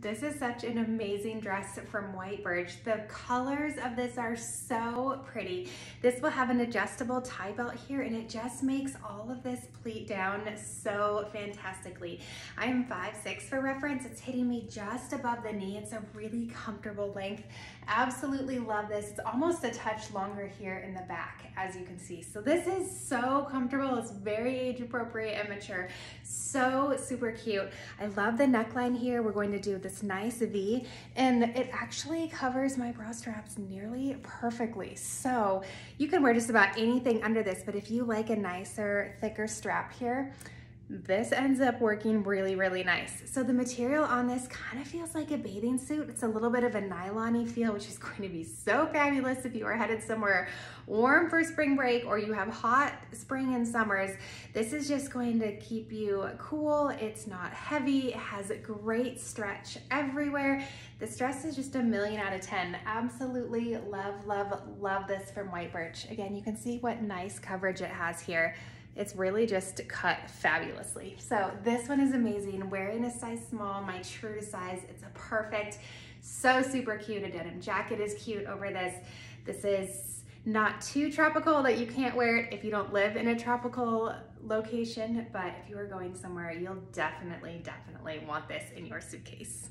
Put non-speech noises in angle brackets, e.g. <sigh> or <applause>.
This is such an amazing dress from White Birch. The colors of this are so pretty. This will have an adjustable tie belt here and it just makes all of this pleat down so fantastically. I'm 5'6 for reference. It's hitting me just above the knee. It's a really comfortable length. Absolutely love this. It's almost a touch longer here in the back, as you can see. So this is so comfortable. It's very age appropriate and mature. So super cute. I love the neckline here. We're going to do this nice V and it actually covers my bra straps nearly perfectly. So you can wear just about anything under this, but if you like a nicer, thicker strap here, this ends up working really, really nice. So the material on this kind of feels like a bathing suit. It's a little bit of a nylon feel, which is <laughs> going to be so fabulous if you are headed somewhere warm for spring break or you have hot spring and summers. This is just going to keep you cool. It's not heavy. It has great stretch everywhere. This dress is just a million out of 10. Absolutely love, love, love this from White Birch. Again, you can see what nice coverage it has here. It's really just cut fabulously. So this one is amazing. Wearing a size small, my true size, it's a perfect, so super cute. A denim jacket is cute over this. This is not too tropical that you can't wear it if you don't live in a tropical location, but if you are going somewhere, you'll definitely, definitely want this in your suitcase.